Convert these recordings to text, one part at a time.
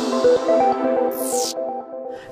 –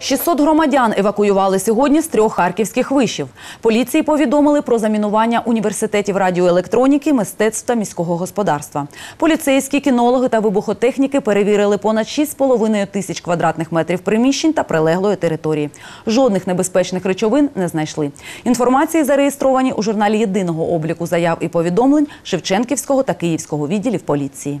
600 громадян евакуювали сьогодні з трьох харківських вишів. Поліції повідомили про замінування університетів радіоелектроніки, мистецтв та міського господарства. Поліцейські, кінологи та вибухотехніки перевірили понад 6,5 тисяч квадратних метрів приміщень та прилеглої території. Жодних небезпечних речовин не знайшли. Інформації зареєстровані у журналі єдиного обліку заяв і повідомлень Шевченківського та Київського відділів поліції.